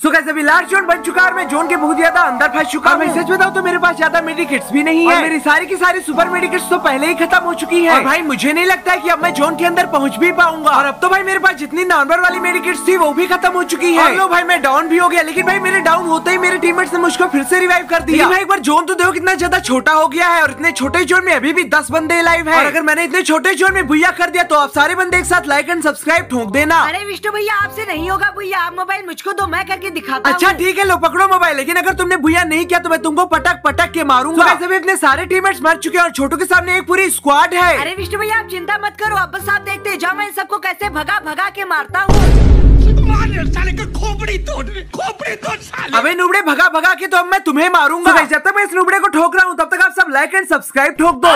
सो कैसे भी last zone बन चुका है मैं जोन के बहुत ज़्यादा अंदर फंस चुका हूँ मैं सच बताऊँ तो मेरे पास ज़्यादा मेडिकेट्स भी नहीं है। और मेरी सारी की सारी सुपर मेडिकेट्स तो पहले ही खत्म हो चुकी है। और भाई मुझे नहीं लगता है कि अब मैं जोन के अंदर पहुँच भी पाऊँगा। और अब तो भाई मेरे पास जितनी नॉर्मल वाली मेडिकेट्स थी वो भी खत्म हो चुकी है। और लो भाई मैं डाउन भी हो गया लेकिन भाई मेरे डाउन होते ही मेरे टीममेट्स ने मुझको फिर से रिवाइव कर दिया। भाई एक बार जोन तो देखो कितना ज़्यादा छोटा हो गया है और इतने छोटे जोन में अभी भी दस बंदे लाइव है। अगर मैंने इतने छोटे जोन में भैया कर दिया तो आप सारे बंदे एक साथ लाइक एंड सब्सक्राइब ठोक देना। अरे विष्णु भैया आपसे नहीं होगा भैया आप मोबाइल मुझको दो मैं करके दिखाता अच्छा ठीक है लो पकड़ो मोबाइल। लेकिन अगर तुमने भूया नहीं किया तो मैं तुमको पटक पटक के मारूँगा। वैसे भी अपने सारे टीममेट्स मर चुके हैं और छोटू के सामने एक पूरी स्क्वाड है। अरे विष्णु भैया आप चिंता मत करो। अब बस आप देखते जाओ मैं इन सबको कैसे भगा भगा के मारता हूँ। मार साले का खोपड़ी तोड़ खोपड़ी तोड़ साले अबे नुबड़े भगा भगा के तो अब मैं तुम्हें मारूँगा। जब तक मैं इस नुबड़े को ठोक रहा हूँ तब तक आप सब लाइक एंड सब्सक्राइब ठोक दो।